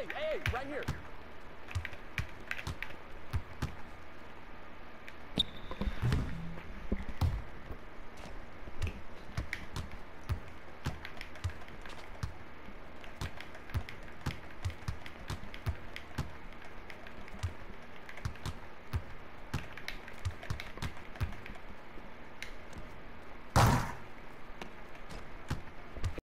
hey, hey, right here.